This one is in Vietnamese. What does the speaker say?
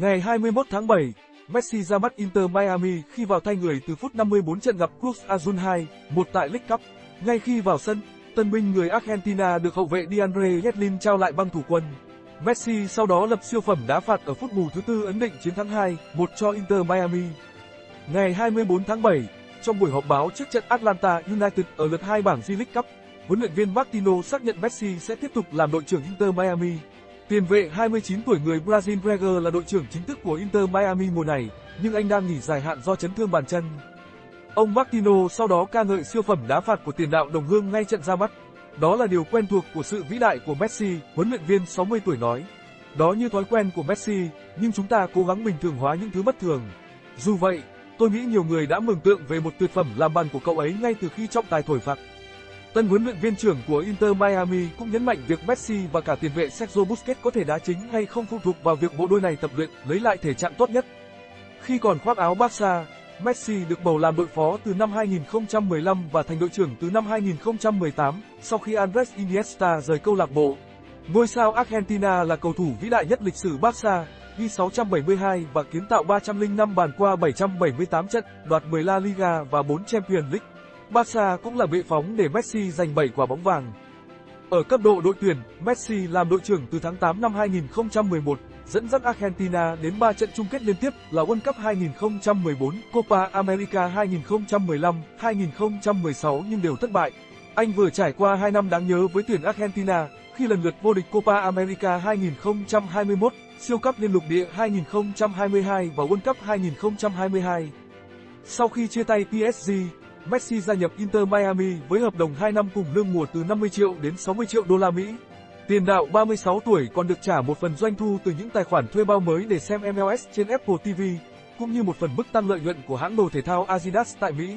Ngày 21 tháng 7, Messi ra mắt Inter Miami khi vào thay người từ phút 54 trận gặp Cruz Azul 2, một tại League Cup. Ngay khi vào sân, tân binh người Argentina được hậu vệ Diandre Yedlin trao lại băng thủ quân. Messi sau đó lập siêu phẩm đá phạt ở phút bù thứ tư ấn định chiến thắng 2, 1 cho Inter Miami. Ngày 24 tháng 7, trong buổi họp báo trước trận Atlanta United ở lượt 2 bảng G-League Cup, huấn luyện viên Martino xác nhận Messi sẽ tiếp tục làm đội trưởng Inter Miami. Tiền vệ 29 tuổi người Brazil Breger là đội trưởng chính thức của Inter Miami mùa này, nhưng anh đang nghỉ dài hạn do chấn thương bàn chân. Ông Martino sau đó ca ngợi siêu phẩm đá phạt của tiền đạo đồng hương ngay trận ra mắt. Đó là điều quen thuộc của sự vĩ đại của Messi, huấn luyện viên 60 tuổi nói. Đó như thói quen của Messi, nhưng chúng ta cố gắng bình thường hóa những thứ bất thường. Dù vậy, tôi nghĩ nhiều người đã mường tượng về một tuyệt phẩm làm bàn của cậu ấy ngay từ khi trọng tài thổi phạt. Tân huấn luyện viên trưởng của Inter Miami cũng nhấn mạnh việc Messi và cả tiền vệ Sergio Busquets có thể đá chính hay không phụ thuộc vào việc bộ đôi này tập luyện lấy lại thể trạng tốt nhất. Khi còn khoác áo Barca, Messi được bầu làm đội phó từ năm 2015 và thành đội trưởng từ năm 2018, sau khi Andres Iniesta rời câu lạc bộ. Ngôi sao Argentina là cầu thủ vĩ đại nhất lịch sử Barca, ghi 672 và kiến tạo 305 bàn qua 778 trận, đoạt 10 La Liga và 4 Champions League. Barca cũng là bệ phóng để Messi giành 7 quả bóng vàng. Ở cấp độ đội tuyển, Messi làm đội trưởng từ tháng 8 năm 2011, dẫn dắt Argentina đến 3 trận chung kết liên tiếp là World Cup 2014, Copa America 2015, 2016 nhưng đều thất bại. Anh vừa trải qua 2 năm đáng nhớ với tuyển Argentina khi lần lượt vô địch Copa America 2021, siêu cấp liên lục địa 2022 và World Cup 2022. Sau khi chia tay PSG, Messi gia nhập Inter Miami với hợp đồng 2 năm cùng lương mùa từ 50 triệu đến 60 triệu đô la Mỹ. Tiền đạo 36 tuổi còn được trả một phần doanh thu từ những tài khoản thuê bao mới để xem MLS trên Apple TV, cũng như một phần mức tăng lợi nhuận của hãng đồ thể thao Adidas tại Mỹ.